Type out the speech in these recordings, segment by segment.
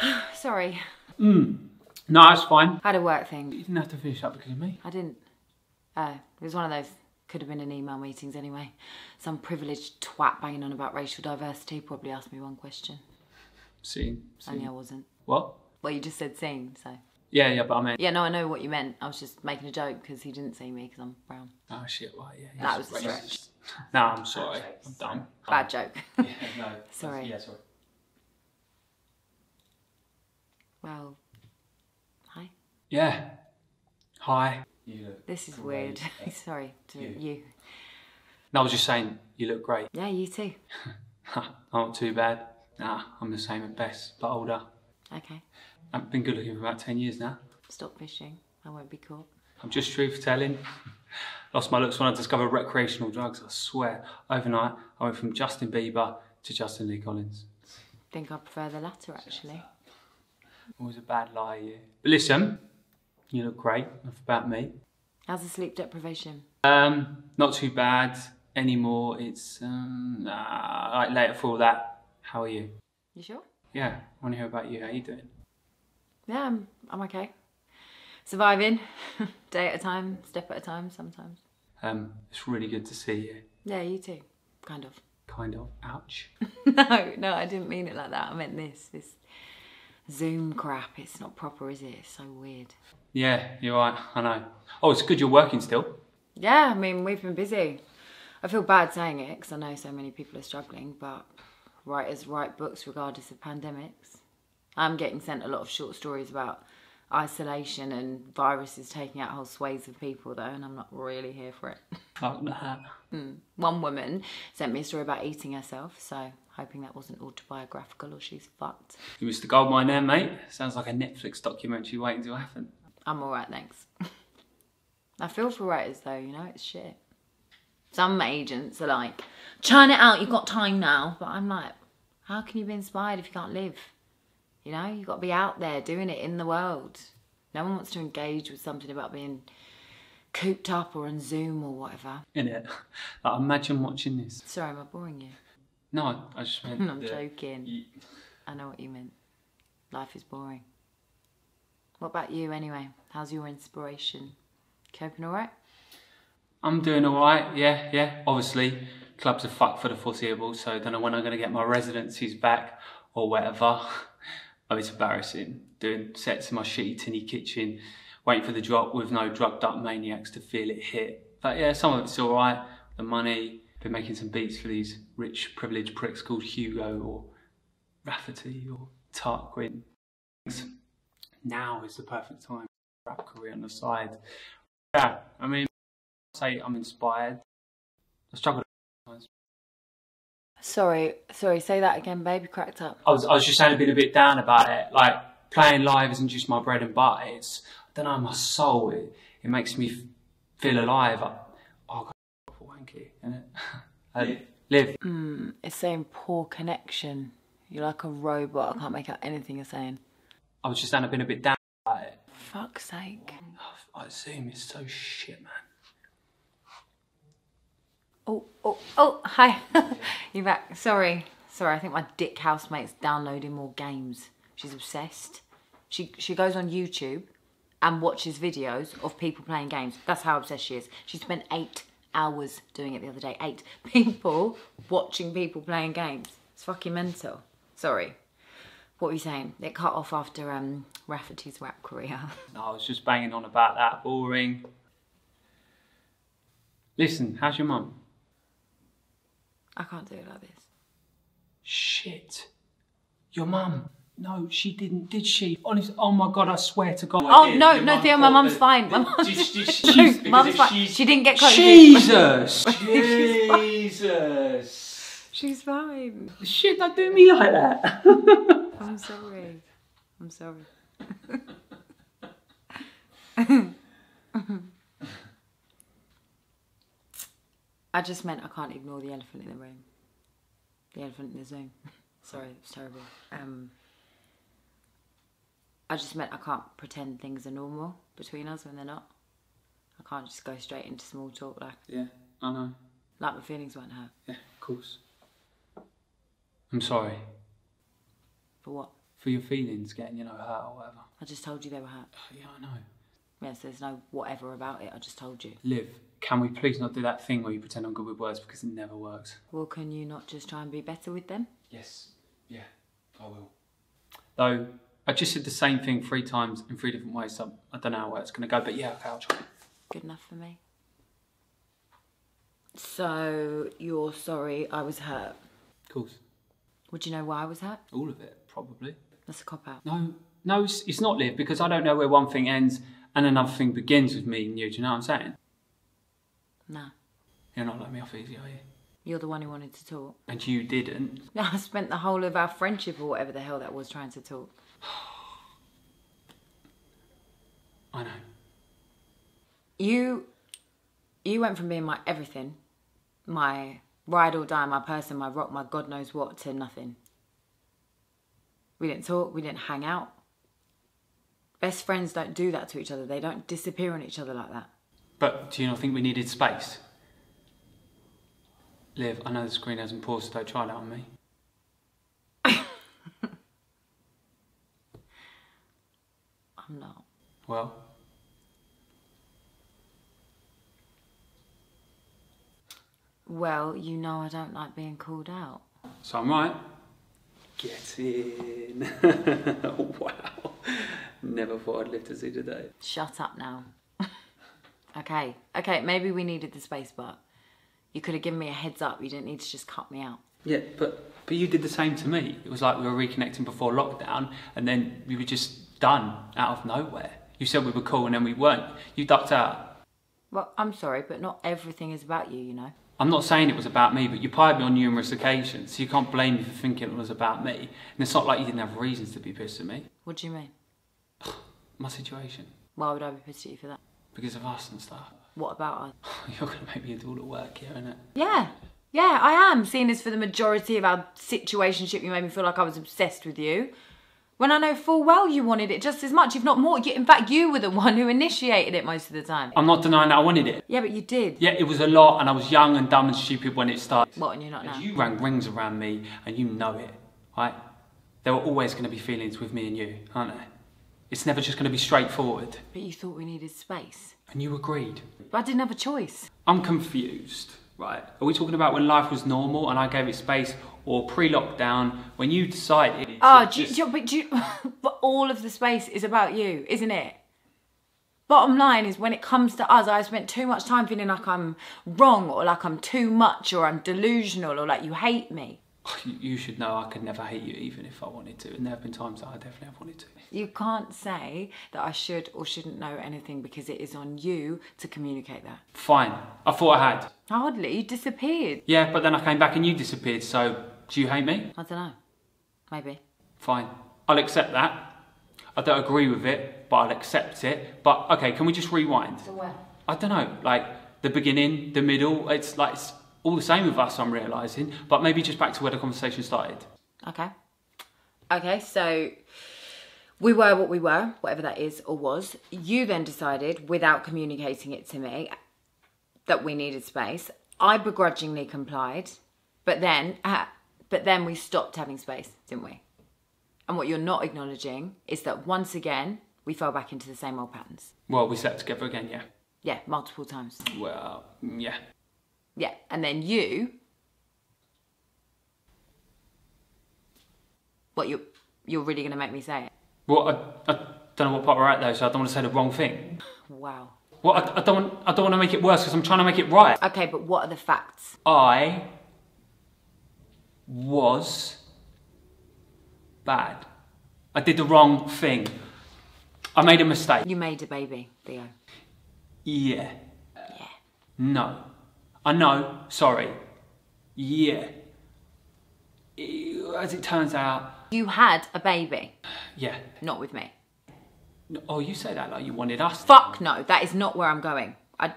Sorry, Mm. No, that's fine. I had a work thing. You didn't have to finish up because of me. I didn't. Uh, it was one of those. Could have been in email meetings anyway. Some privileged twat banging on about racial diversity probably asked me one question. Scene. Only I wasn't. What? Well, you just said seen, so. Yeah, yeah, but I meant. Yeah, no, I know what you meant. I was just making a joke because he didn't see me because I'm brown. Oh shit! Right, yeah. yeah. That was a stretch. No, I'm sorry. I'm done. Bad joke. Yeah, no. Sorry. Yeah, sorry. well, hi. Yeah. Hi. You look This is great. weird. Sorry to You. you. No, I was just saying you look great. Yeah, you too. Not too bad. Nah, I'm the same at best, but older. Okay. I've been good looking for about 10 years now. Stop fishing. I won't be caught. I'm just truth telling. Lost my looks when I discovered recreational drugs, I swear. Overnight, I went from Justin Bieber to Justin Lee Collins. I think I prefer the latter actually. Always a bad lie, you. But listen, you look great. Enough about me. How's the sleep deprivation? Um, not too bad anymore. It's um, uh, like later for all that. How are you? You sure? Yeah, I want to hear about you. How you doing? Yeah, I'm, I'm okay. Surviving, day at a time, step at a time sometimes. Um, it's really good to see you. Yeah, you too. Kind of. Kind of. Ouch. no, no, I didn't mean it like that. I meant this. This Zoom crap. It's not proper, is it? It's so weird. Yeah, you're right. I know. Oh, it's good you're working still. Yeah, I mean, we've been busy. I feel bad saying it because I know so many people are struggling, but writers write books regardless of pandemics. I'm getting sent a lot of short stories about isolation and viruses taking out whole swathes of people, though, and I'm not really here for it. Fuck that. Hmm. One woman sent me a story about eating herself, so hoping that wasn't autobiographical or she's fucked. You missed the gold mine there, mate. Sounds like a Netflix documentary waiting to happen. I'm alright, thanks. I feel for writers though, you know, it's shit. Some agents are like, churn it out, you've got time now. But I'm like, how can you be inspired if you can't live? You know, you've got to be out there doing it in the world. No one wants to engage with something about being cooped up or on Zoom or whatever. Innit? Like, imagine watching this. Sorry, am I boring you? No, I- I just meant. I'm joking. you- I know what you meant. Life is boring. What about you anyway? How's your inspiration? Coping alright? I'm doing alright, yeah, yeah. Obviously, clubs are fucked for the foreseeable, so I don't know when I'm going to get my residencies back or whatever. Oh, it's embarrassing. Doing sets in my shitty tinny kitchen, waiting for the drop with no drugged up maniacs to feel it hit. But yeah, some of it's alright. The money, been making some beats for these rich, privileged pricks called Hugo or Rafferty or Tarquin. Now is the perfect time. Rap career on the side. Yeah, I mean, say I'm inspired. I struggle. Sorry, sorry, say that again, baby cracked up. I was, I was just saying a bit, a bit down about it. Like playing live isn't just my bread and butter. It's, I don't know, my soul. It, it makes me feel alive. I, oh, God, awful wanky, innit? uh, Liv. It's saying poor connection. You're like a robot. I can't make out anything you're saying. I was just saying a bit, a bit down about it. Fuck's sake. I Zoom is so shit, man. Oh, oh, oh, hi. You're back. Sorry. Sorry, I think my dick housemate's downloading more games. She's obsessed. She she goes on YouTube and watches videos of people playing games. That's how obsessed she is. She spent eight hours doing it the other day. Eight people watching people playing games. It's fucking mental. Sorry. What were you saying? It cut off after um Rafferty's rap career. No, I was just banging on about that. Boring. Listen, how's your mum? I can't do it like this. Shit. Your mum? No, she didn't, did she? Honest, oh my god, I swear to God. Oh did. no, Your no, Theo, my thought mum's fine. My that- mum, she's- she's- she's- mum's fine. she's- She didn't get close. Jesus! Jesus! She's fine. Shit, don't do me like that. I'm sorry. I'm sorry. I just meant I can't ignore the elephant in the room. The elephant in the Zoom. sorry, it's terrible. Um, I just meant I can't pretend things are normal between us when they're not. I can't just go straight into small talk like Yeah, I know. like my feelings weren't hurt. Yeah, of course. I'm sorry For what? for your feelings getting, you know, hurt or whatever. I just told you they were hurt. Oh, yeah, I know. Yes, there's no whatever about it. I just told you. Liv, can we please not do that thing where you pretend I'm good with words because it never works? Well, can you not just try and be better with them? Yes. Yeah, I will. Though, I just said the same thing three times in three different ways, so I don't know where it's going to go, but yeah, okay, I'll try. Good enough for me. So you're sorry I was hurt. Of course. Would you know why I was hurt? All of it, probably. That's a cop out. No, no, it's, it's not Liv because I don't know where one thing ends and another thing begins with me and you. Do you know what I'm saying? No. You're not letting me off easy, are you? You're the one who wanted to talk. And you didn't. No, I spent the whole of our friendship or whatever the hell that was trying to talk. I know. You you went from being my everything, my ride or die, my person, my rock, my God knows what, to nothing. We didn't talk, we didn't hang out. Best friends don't do that to each other. They don't disappear on each other like that. But do you not think we needed space? Liv, I know the screen hasn't paused, so don't try that on me. I'm not. Well, Well, you know I don't like being called out. so I'm right. Get in. wow. Never thought I'd live to see today. Shut up now. okay, okay, maybe we needed the space, but you could have given me a heads up. You didn't need to just cut me out. Yeah, but but you did the same to me. It was like we were reconnecting before lockdown, and then we were just done out of nowhere. You said we were cool, and then we weren't. You ducked out. Well, I'm sorry, but not everything is about you, you know. I'm not saying it was about me, but you pied me on numerous occasions, so you can't blame me for thinking it was about me. And it's not like you didn't have reasons to be pissed at me. What do you mean? My situation, Why would I be pissed at you for that? because of us and stuff. What about us? You're gonna make me do all the work here, innit? Yeah, yeah, I am. Seeing as for the majority of our situationship, you made me feel like I was obsessed with you. When I know full well you wanted it just as much, if not more. In fact, you were the one who initiated it most of the time. I'm not denying that I wanted it. Yeah, but you did. Yeah, it was a lot, and I was young and dumb and stupid when it started. What, and you're not now? You rang rings around me, and you know it, right? There were always going to be feelings with me and you, aren't there? It's never just going to be straightforward. But you thought we needed space. And you agreed. But I didn't have a choice. I'm confused, right? Are we talking about when life was normal and I gave it space, or pre-lockdown when you decided? Oh, you, just- do you- but, do you, but all of the space is about you, isn't it? Bottom line is when it comes to us, I spent too much time feeling like I'm wrong or like I'm too much or I'm delusional or like you hate me. You should know I could never hate you even if I wanted to, and there have been times that I definitely have wanted to. You can't say that I should or shouldn't know anything because it is on you to communicate that. Fine, I thought I had. Hardly, you disappeared. Yeah, but then I came back and you disappeared, so do you hate me? I don't know. Maybe. Fine, I'll accept that. I don't agree with it, but I'll accept it. But okay, can we just rewind? where? I don't know, like the beginning, the middle, it's like it's all the same with us, I'm realising, but maybe just back to where the conversation started. Okay. Okay, so we were what we were, whatever that is or was. You then decided, without communicating it to me, that we needed space. I begrudgingly complied, but then, uh, but then we stopped having space, didn't we? And what you're not acknowledging is that once again we fell back into the same old patterns. Well, we slept together again, yeah. Yeah, multiple times. Well, yeah. Yeah, and then you. What you're you're really gonna make me say it? Well, I, I don't know what part we're at though, so I don't want to say the wrong thing. Wow. Well, I, I don't want, I don't want to make it worse because I'm trying to make it right. Okay, but what are the facts? I was bad. I did the wrong thing. I made a mistake. You made a baby, Theo. Yeah. Yeah. No. I know. Sorry. Yeah. As it turns out, You had a baby, yeah. not with me. Oh, you say that like you wanted us. Fuck no, that is not where I'm going. i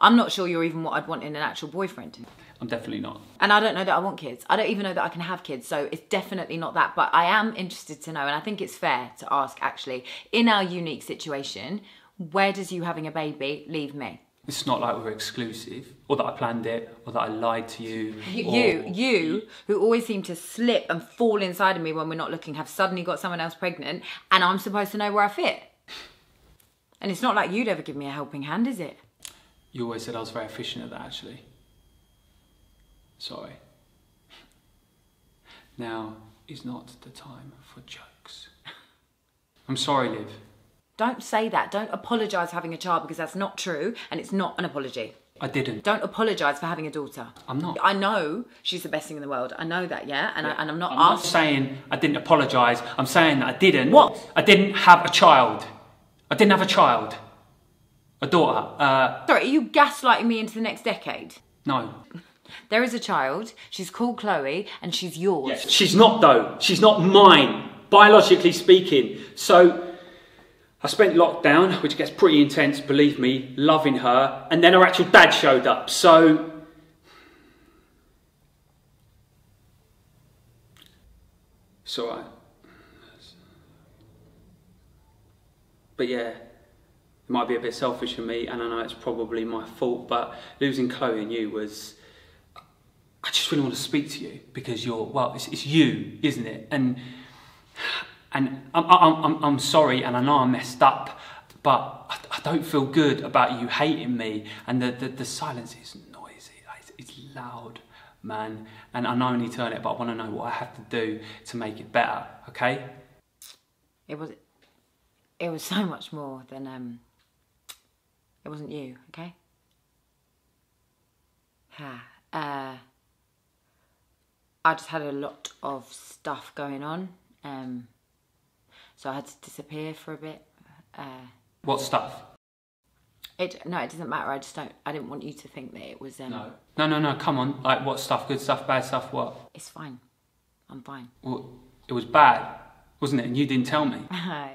I'm not sure you're even what I'd want in an actual boyfriend. I'm definitely not. And I don't know that I want kids. I don't even know that I can have kids. So it's definitely not that. But I am interested to know, and I think it's fair to ask actually, in our unique situation, where does you having a baby leave me? It's not like we're exclusive, or that I planned it, or that I lied to you. You, or- you, you, who always seem to slip and fall inside of me when we're not looking, have suddenly got someone else pregnant, and I'm supposed to know where I fit. And it's not like you'd ever give me a helping hand, is it? You always said I was very efficient at that, actually. Sorry. Now is not the time for jokes. I'm sorry, Liv. Don't say that. Don't apologise for having a child because that's not true, and it's not an apology. I didn't. Don't apologise for having a daughter. I'm not. I know she's the best thing in the world. I know that, yeah, and I, and I'm not I'm not saying I didn't apologise. I'm saying that I didn't. What? I didn't have a child. I didn't have a child. A daughter. Uh, Sorry, are you gaslighting me into the next decade? no. There is a child. She's called Chloe, and she's yours. Yes. She's not though. She's not mine, biologically speaking. So I spent lockdown, which gets pretty intense, believe me, loving her, and then her actual dad showed up. So it's alright. But yeah, it might be a bit selfish of me, and I know it's probably my fault, but losing Chloe and you was I just really want to speak to you because you're well. It's, it's you, isn't it? And and I'm, I'm I'm sorry, and I know I messed up, but I, I don't feel good about you hating me. And the the, the silence is noisy. It's, it's loud, man. And I know I need to turn it, but I want to know what I have to do to make it better. Okay? It was. It was so much more than um. It wasn't you, okay? Ha. Uh. I just had a lot of stuff going on, um. So I had to disappear for a bit. Uh. What stuff? It no, it doesn't matter. I just don't. I didn't want you to think that it was um. No. No, no, no. Come on. Like what stuff? Good stuff, bad stuff. What? It's fine. I'm fine. Well, it was bad, wasn't it? And you didn't tell me.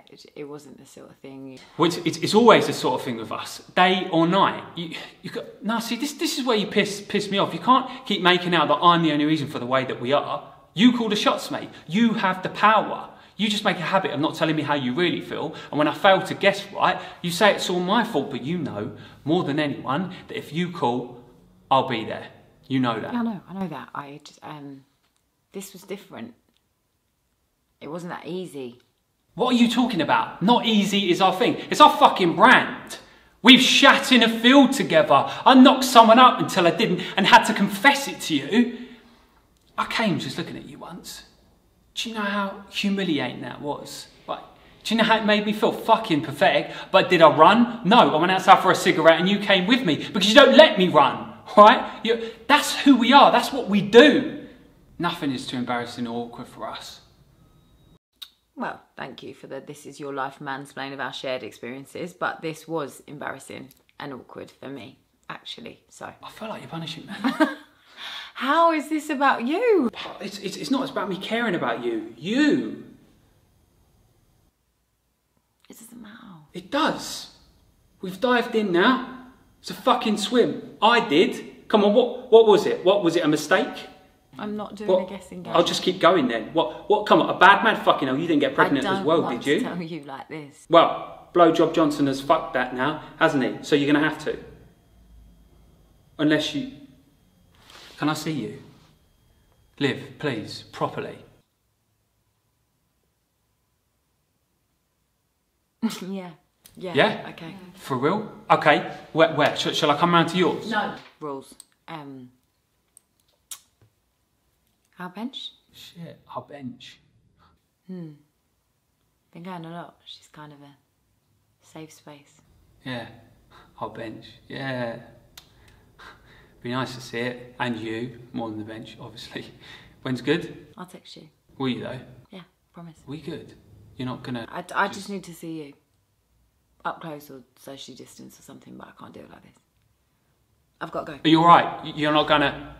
it, it wasn't the sort of thing. Well, it's, it's, it's always the sort of thing with us, day or night. You, you got, no, see, this, this is where you piss, piss me off. You can't keep making out that I'm the only reason for the way that we are. You call the shots, mate. You have the power. You just make a habit of not telling me how you really feel, and when I fail to guess right, you say it's all my fault, but you know more than anyone that if you call, I'll be there. You know that. Yeah, I know. I know that. I just um, this was different. It wasn't that easy. What are you talking about? Not easy is our thing. It's our fucking brand. We've shat in a field together. I knocked someone up until I didn't and had to confess it to you. I came just looking at you once. Do you know how humiliating that was? Like, do you know how it made me feel fucking pathetic? But did I run? No, I went outside for a cigarette and you came with me because you don't let me run, right? You, that's who we are. That's what we do. Nothing is too embarrassing or awkward for us. Well, thank you for the this is your life mansplain of our shared experiences, but this was embarrassing and awkward for me, actually. So, I feel like you're punishing me. how is this about you? It's, it's, it's not about me caring about you. You. It doesn't matter. It does. We've dived in now. It's a fucking swim. I did. Come on, what, what was it? What was it? A mistake? I'm not doing What? a guessing game. I'll just keep going then. What? What? Come on, a bad man. Fucking hell, you didn't get pregnant I don't as well, did you? To tell you like this. Well, Blowjob Johnson has fucked that now, hasn't he? So you're gonna have to. Unless you. Can I see you? Liv, please, properly. yeah. Yeah. Yeah? Okay. For real? Okay. Where? Where? Sh- shall I come round to yours? No rules. Um. Our bench. Shit, our bench. Hmm. Been going a lot. She's kind of a safe space. Yeah, our bench. Yeah. Be nice to see it. And you, more than the bench, obviously. When's good? I'll text you. Will you though? Yeah, promise. We good? You're not gonna. I, I just need to see you. Up close or socially distance or something, but I can't do it like this. I've got to go. Are you alright? You're not gonna.